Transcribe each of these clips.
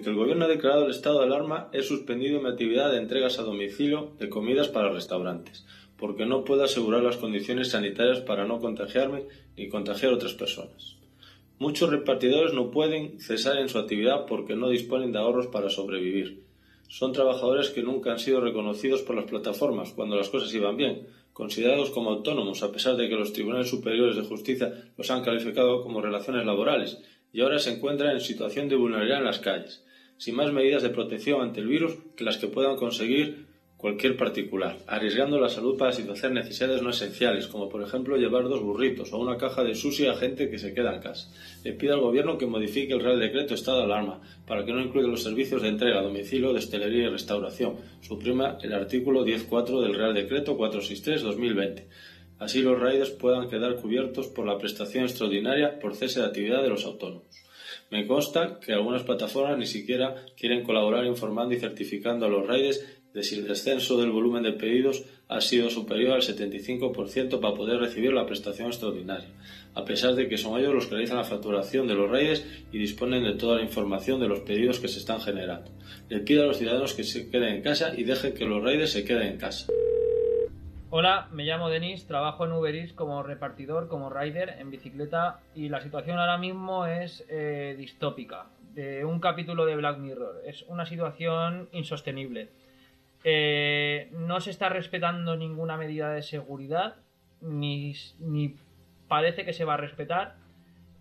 que el Gobierno ha declarado el estado de alarma, he suspendido mi actividad de entregas a domicilio de comidas para restaurantes, porque no puedo asegurar las condiciones sanitarias para no contagiarme ni contagiar a otras personas. Muchos repartidores no pueden cesar en su actividad porque no disponen de ahorros para sobrevivir. Son trabajadores que nunca han sido reconocidos por las plataformas cuando las cosas iban bien, considerados como autónomos a pesar de que los tribunales superiores de justicia los han calificado como relaciones laborales y ahora se encuentran en situación de vulnerabilidad en las calles sin más medidas de protección ante el virus que las que puedan conseguir cualquier particular, arriesgando la salud para satisfacer necesidades no esenciales, como por ejemplo llevar dos burritos o una caja de sushi a gente que se queda en casa. Le pide al Gobierno que modifique el Real Decreto Estado de Alarma para que no incluya los servicios de entrega a domicilio, de y restauración. Suprima el artículo 10.4 del Real Decreto 463-2020. Así los raiders puedan quedar cubiertos por la prestación extraordinaria por cese de actividad de los autónomos. Me consta que algunas plataformas ni siquiera quieren colaborar informando y certificando a los raídes de si el descenso del volumen de pedidos ha sido superior al 75% para poder recibir la prestación extraordinaria, a pesar de que son ellos los que realizan la facturación de los raídes y disponen de toda la información de los pedidos que se están generando. Le pido a los ciudadanos que se queden en casa y dejen que los raídes se queden en casa. Hola, me llamo Denis, trabajo en Uber Eats como repartidor, como rider en bicicleta y la situación ahora mismo es eh, distópica, de un capítulo de Black Mirror. Es una situación insostenible. Eh, no se está respetando ninguna medida de seguridad, ni, ni parece que se va a respetar.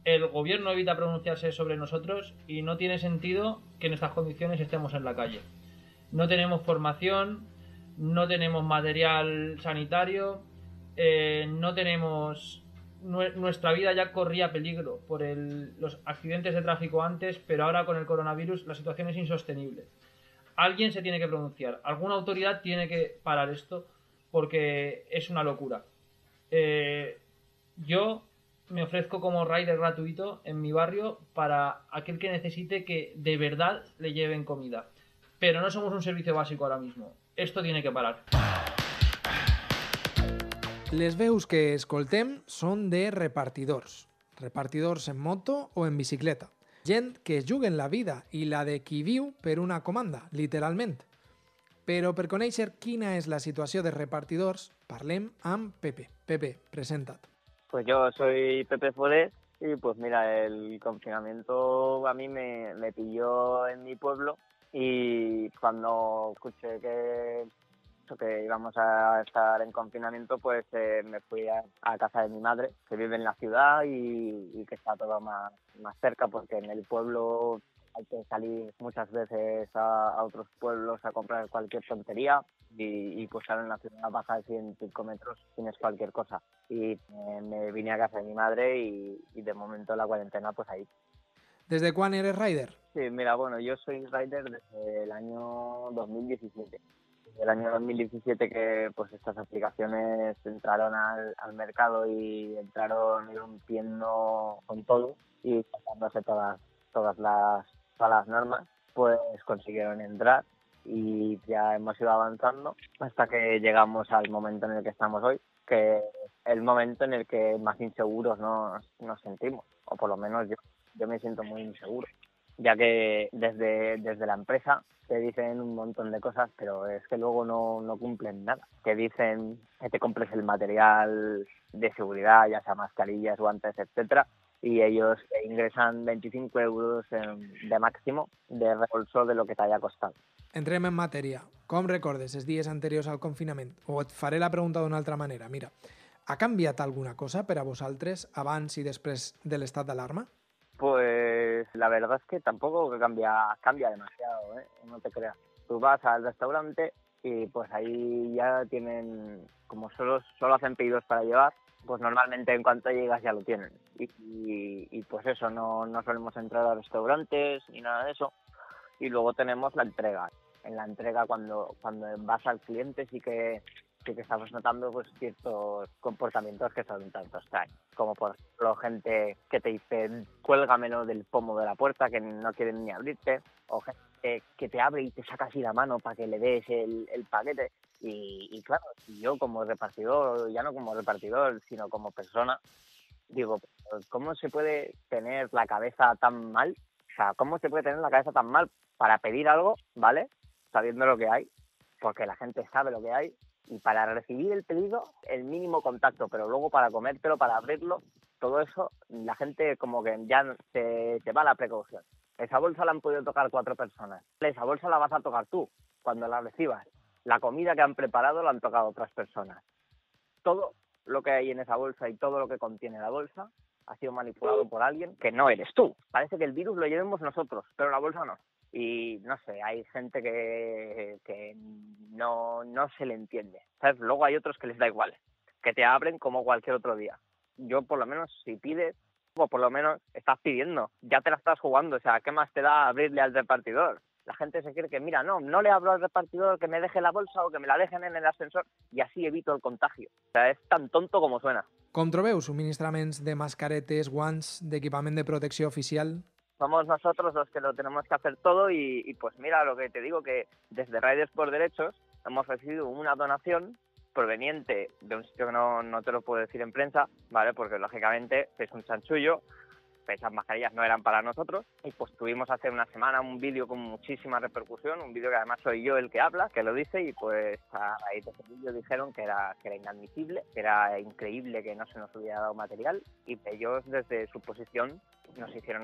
El gobierno evita pronunciarse sobre nosotros y no tiene sentido que en estas condiciones estemos en la calle. No tenemos formación, no tenemos material sanitario, eh, no tenemos... Nuestra vida ya corría peligro por los accidentes de tráfico antes, pero ahora con el coronavirus la situación es insostenible. Alguien se tiene que pronunciar, alguna autoridad tiene que parar esto porque es una locura. Eh, yo me ofrezco como rider gratuito en mi barrio para aquel que necesite que de verdad le lleven comida. Pero no somos un servicio básico ahora mismo esto tiene que parar. Les veus que escoltem són de repartidors. Repartidors en moto o en bicicleta. Gent que es juguen la vida i la de qui viu per una comanda, literalment. Però per conèixer quina és la situació de repartidors, parlem amb Pepe. Pepe, presenta't. Pues yo soy Pepe Fodet y pues mira, el confinamiento a mí me, me pilló en mi pueblo y cuando escuché que que íbamos a estar en confinamiento, pues eh, me fui a, casa de mi madre, que vive en la ciudad y, que está todo más, más cerca, porque en el pueblo hay que salir muchas veces a, otros pueblos a comprar cualquier tontería y, y pues en la ciudad baja de 105 metros tienes cualquier cosa. Y me vine a casa de mi madre y, y de momento la cuarentena pues ahí. ¿Desde cuándo eres rider? Sí, mira, bueno, yo soy rider desde el año 2017. Desde el año 2017 que pues estas aplicaciones entraron al, mercado y entraron rompiendo con todo y pasándose todas, todas, las, todas las normas, pues consiguieron entrar y ya hemos ido avanzando hasta que llegamos al momento en el que estamos hoy, que es el momento en el que más inseguros nos, nos sentimos, o por lo menos yo yo me siento muy inseguro, ya que desde, desde la empresa te dicen un montón de cosas, pero es que luego no, no cumplen nada. Te dicen que te compres el material de seguridad, ya sea mascarillas, guantes, etcétera, y ellos ingresan 25 euros de máximo de reembolso de lo que te haya costado. Entrem en matèria. Com recordes els dies anteriors al confinament? O et faré la pregunta d'una altra manera. Mira, ha canviat alguna cosa per a vosaltres abans i després de l'estat d'alarma? Pues la verdad es que tampoco cambia, cambia demasiado, ¿eh? no te creas. Tú vas al restaurante y pues ahí ya tienen, como solo, solo hacen pedidos para llevar, pues normalmente en cuanto llegas ya lo tienen. Y, y, pues eso, no, no solemos entrar a restaurantes ni nada de eso. Y luego tenemos la entrega. En la entrega cuando, cuando vas al cliente sí que que estamos notando pues ciertos comportamientos que son tanto extraños, como por ejemplo gente que te dice cuélgamelo del pomo de la puerta que no quieren ni abrirte, o gente que te abre y te saca así la mano para que le des el, el paquete. Y, y claro, yo como repartidor, ya no como repartidor, sino como persona, digo, ¿cómo se puede tener la cabeza tan mal sea, ¿cómo se puede tener la cabeza tan mal para pedir algo, ¿vale? Sabiendo lo que hay, porque la gente sabe lo que hay, y para recibir el pedido, el mínimo contacto, pero luego para comértelo, para abrirlo, todo eso, la gente como que ya se, se va a la precaución. Esa bolsa la han podido tocar cuatro personas. Esa bolsa la vas a tocar tú cuando la recibas. La comida que han preparado la han tocado otras personas. Todo lo que hay en esa bolsa y todo lo que contiene la bolsa ha sido manipulado por alguien que no eres tú. Parece que el virus lo llevemos nosotros, pero la bolsa no. Y no sé, hay gente que, que no, no se le entiende. ¿sabes? Luego hay otros que les da igual, que te abren como cualquier otro día. Yo por lo menos si pides, o por lo menos estás pidiendo, ya te la estás jugando, o sea, ¿qué más te da abrirle al repartidor? La gente se cree que, mira, no, no le abro al repartidor que me deje la bolsa o que me la dejen en el ascensor y así evito el contagio. O sea, es tan tonto como suena. Com trobeu de mascaretes, guants, d'equipament de protecció oficial? Somos nosotros los que lo tenemos que hacer todo y, pues mira lo que te digo que desde Riders por Derechos hemos recibido una donación proveniente de un sitio que no, no te lo puedo decir en prensa, ¿vale? Porque lógicamente es un chanchullo, esas mascarillas no eran para nosotros y pues tuvimos hace una semana un vídeo con muchísima repercusión, un vídeo que además soy yo el que habla, que lo dice y pues a raíz de ese vídeo dijeron que era, que era inadmisible, que era increíble que no se nos hubiera dado material y ellos desde su posición nos hicieron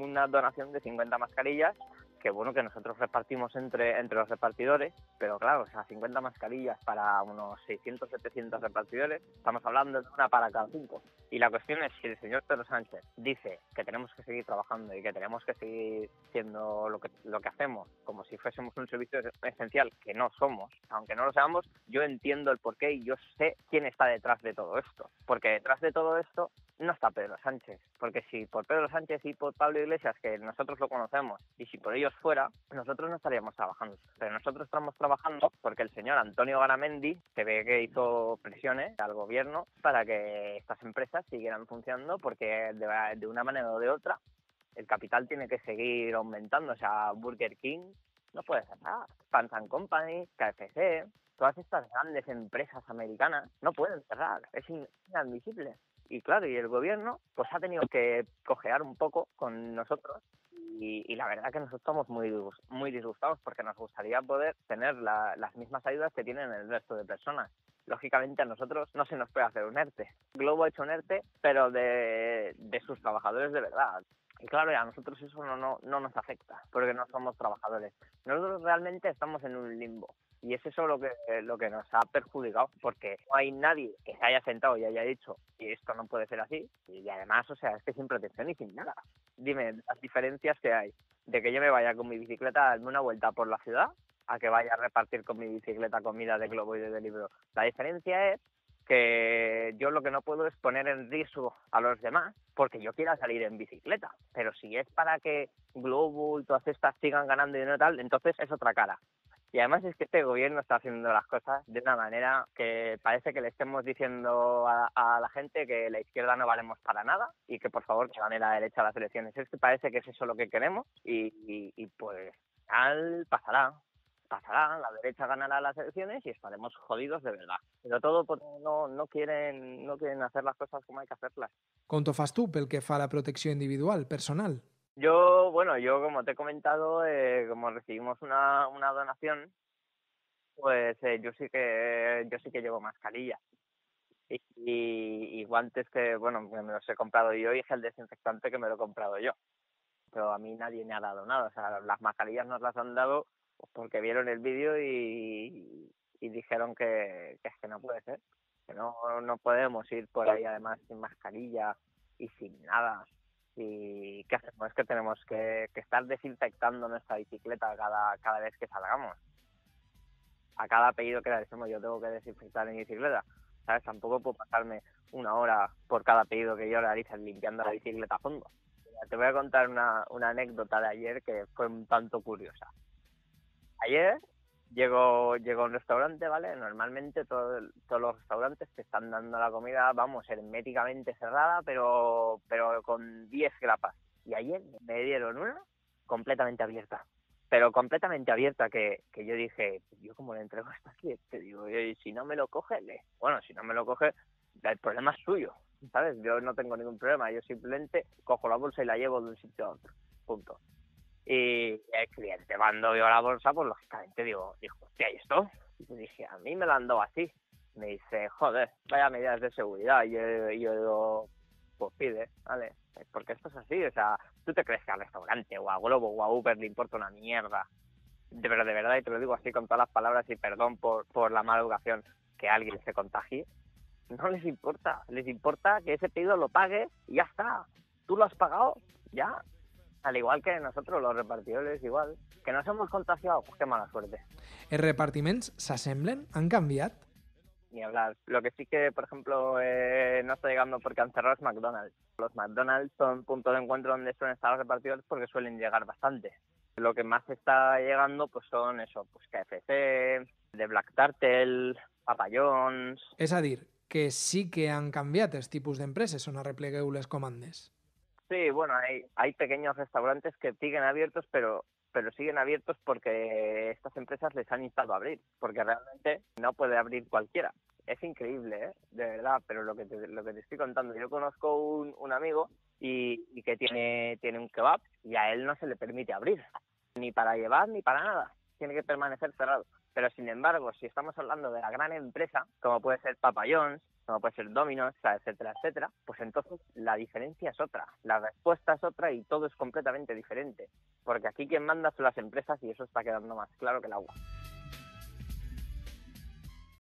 una donación de 50 mascarillas que bueno que nosotros repartimos entre, entre los repartidores, pero claro, o sea, 50 mascarillas para unos 600, 700 repartidores, estamos hablando de una para cada cinco. Y la cuestión es si el señor Pedro Sánchez dice que tenemos que seguir trabajando y que tenemos que seguir siendo lo que, lo que hacemos como si fuésemos un servicio esencial, que no somos, aunque no lo seamos, yo entiendo el porqué y yo sé quién está detrás de todo esto. Porque detrás de todo esto no está Pedro Sánchez, porque si por Pedro Sánchez y por Pablo Iglesias, que nosotros lo conocemos, y si por ellos fuera, nosotros no estaríamos trabajando. Pero nosotros estamos trabajando porque el señor Antonio Garamendi se ve que hizo presiones al gobierno para que estas empresas siguieran funcionando, porque de, de una manera o de otra el capital tiene que seguir aumentando. O sea, Burger King no puede cerrar, Pants Company, KFC, todas estas grandes empresas americanas no pueden cerrar, es inadmisible y claro, y el gobierno pues ha tenido que cojear un poco con nosotros y, y la verdad que nosotros estamos muy, muy disgustados porque nos gustaría poder tener la, las mismas ayudas que tienen el resto de personas. Lógicamente a nosotros no se nos puede hacer un ERTE. Globo ha hecho un ERTE, pero de, de sus trabajadores de verdad. Y claro, a nosotros eso no, no, no nos afecta, porque no somos trabajadores. Nosotros realmente estamos en un limbo. Y es eso lo que, lo que nos ha perjudicado, porque no hay nadie que se haya sentado y haya dicho, y esto no puede ser así. Y además, o sea, es que sin protección y sin nada. Dime las diferencias que hay de que yo me vaya con mi bicicleta a darme una vuelta por la ciudad a que vaya a repartir con mi bicicleta comida de globo y de libro. La diferencia es que yo lo que no puedo es poner en riesgo a los demás porque yo quiera salir en bicicleta. Pero si es para que Globo y todas estas sigan ganando dinero tal, entonces es otra cara. Y además es que este gobierno está haciendo las cosas de una manera que parece que le estemos diciendo a, a, la gente que la izquierda no valemos para nada y que por favor que gane la derecha las elecciones. Es que parece que es eso lo que queremos y, y, y pues al pasará pasará, la derecha ganará las elecciones y estaremos jodidos de verdad. Pero todo porque no, no, quieren, no quieren hacer las cosas como hay que hacerlas. ¿Cuánto fas tú pel que fa la protecció individual, personal? Yo, bueno, yo como te he comentado, eh, como recibimos una, una donación, pues eh, yo sí que yo sí que llevo mascarilla. Y, y, y, guantes que, bueno, me los he comprado yo y gel desinfectante que me lo he comprado yo. Pero a mí nadie me ha dado nada. O sea, las mascarillas nos las han dado porque vieron el vídeo y, y, dijeron que, que, es que no puede ser, que no, no podemos ir por ahí además sin mascarilla y sin nada. ¿Y qué hacemos? Es que tenemos que, que estar desinfectando nuestra bicicleta cada, cada vez que salgamos. A cada pedido que realicemos yo tengo que desinfectar mi bicicleta. ¿Sabes? Tampoco puedo pasarme una hora por cada pedido que yo realice limpiando la bicicleta a fondo. Te voy a contar una, una anécdota de ayer que fue un tanto curiosa ayer llego, llego a un restaurante, ¿vale? Normalmente todo, todos los restaurantes te están dando la comida, vamos, herméticamente cerrada, pero, pero con 10 grapas. Y ayer me dieron una completamente abierta. Pero completamente abierta, que, que yo dije, yo como le entrego esto aquí, te digo, si no me lo coge, le... bueno, si no me lo coge, el problema es suyo, ¿sabes? Yo no tengo ningún problema, yo simplemente cojo la bolsa y la llevo de un sitio a otro punto. Y el cliente cuando vio la bolsa, pues lógicamente digo, dijo, hostia, ¿y esto? Y dije, a mí me lo andó así. Me dice, joder, vaya medidas de seguridad. Y yo, yo digo, pues pide, ¿vale? Porque esto es así, o sea, tú te crees que al restaurante o a Globo o a Uber le importa una mierda. De, pero de verdad, y te lo digo así con todas las palabras y perdón por, por la mala educación, que alguien se contagie. No les importa, les importa que ese pedido lo pague y ya está. Tú lo has pagado, ya. Al igual que nosotros, los repartidores, igual. Que nos hemos contagiado, pues qué mala suerte. Els repartiments s'assemblen? Han canviat? ni hablar. Lo que sí que, por ejemplo, eh, no está llegando porque han cerrado es McDonald's. Los McDonald's son puntos de encuentro donde suelen estar los repartidores porque suelen llegar bastante. Lo que más está llegando pues son eso, pues KFC, de Black Turtle, Papa John's... És a dir, que sí que han canviat els tipus d'empreses on arreplegueu les comandes. Sí, bueno, hay, hay pequeños restaurantes que siguen abiertos, pero pero siguen abiertos porque estas empresas les han instado a abrir, porque realmente no puede abrir cualquiera. Es increíble, ¿eh? de verdad, pero lo que te, lo que te estoy contando, yo conozco un, un amigo y, y que tiene, tiene un kebab y a él no se le permite abrir, ni para llevar ni para nada, tiene que permanecer cerrado. Pero sin embargo, si estamos hablando de la gran empresa, como puede ser Papa John's, como puede ser Domino's, etcétera, etcétera, pues entonces la diferencia es otra, la respuesta es otra y todo es completamente diferente. Porque aquí quien manda son las empresas y eso está quedando más claro que el agua.